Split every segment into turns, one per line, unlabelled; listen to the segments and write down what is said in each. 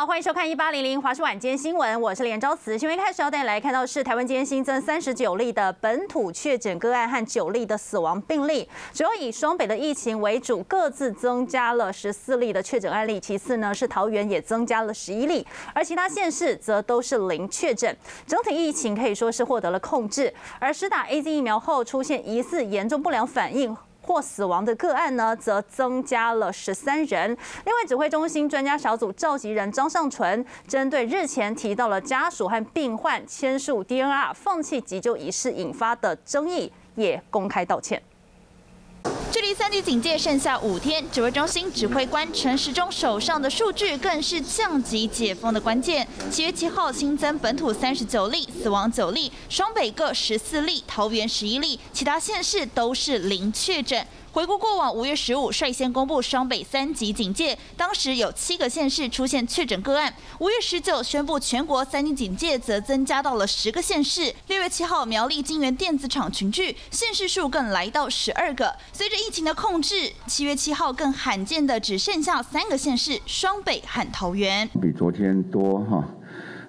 好，欢迎收看一八零零华视晚间新闻，我是连昭慈。新闻开始要带你来看到是台湾今天新增三十九例的本土确诊个案和九例的死亡病例，主要以双北的疫情为主，各自增加了十四例的确诊案例。其次呢是桃园也增加了十一例，而其他县市则都是零确诊，整体疫情可以说是获得了控制。而施打 A Z 疫苗后出现疑似严重不良反应。或死亡的个案呢，则增加了十三人。另外，指挥中心专家小组召集人张尚纯针对日前提到了家属和病患签署 DNR 放弃急救仪式引发的争议，也公开道歉。
距离三级警戒剩下五天，指挥中心指挥官陈时中手上的数据更是降级解封的关键。七月七号新增本土三十九例，死亡九例，双北各十四例，桃园十一例，其他县市都是零确诊。回顾过往，五月十五率先公布双北三级警戒，当时有七个县市出现确诊个案。五月十九宣布全国三级警戒，则增加到了十个县市。六月七号苗栗金源电子厂群聚，县市数更来到十二个。随着疫情的控制，七月七号更罕见的只剩下三个县市：双北和桃园。
比昨天多哈。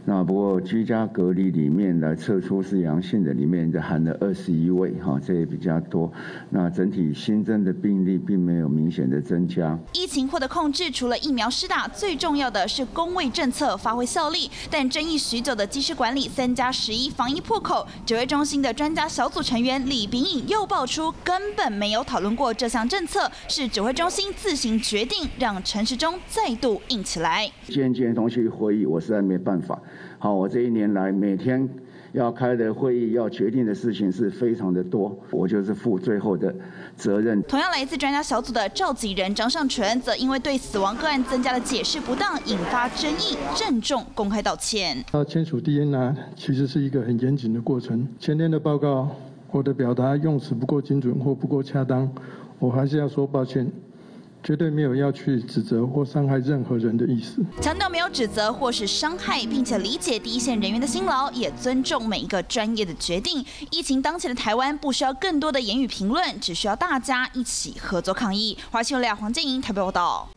那不过居家隔离里面来测出是阳性的里面就含了二十一位哈，这也比较多。那整体新增的病例并没有明显的增加。
疫情获得控制，除了疫苗施打，最重要的是工位政策发挥效力。但争议许久的机师管理三加十一防疫破口，指挥中心的专家小组成员李秉颖又爆出根本没有讨论过这项政策，是指挥中心自行决定，让陈时中再度硬起来。
今天今天同学会议，我实在没办法。好，我这一年来每天要开的会议、要决定的事情是非常的多，我就是负最后的责任。
同样来自专家小组的召集人张尚纯，则因为对死亡个案增加的解释不当，引发争议，郑重公开道歉。
他签署 DNA 其实是一个很严谨的过程。前天的报告，我的表达用词不够精准或不够恰当，我还是要说抱歉。绝对没有要去指责或伤害任何人的意思。
强调没有指责或是伤害，并且理解第一线人员的辛劳，也尊重每一个专业的决定。疫情当前的台湾不需要更多的言语评论，只需要大家一起合作抗疫。华新闻黄建莹台北报道。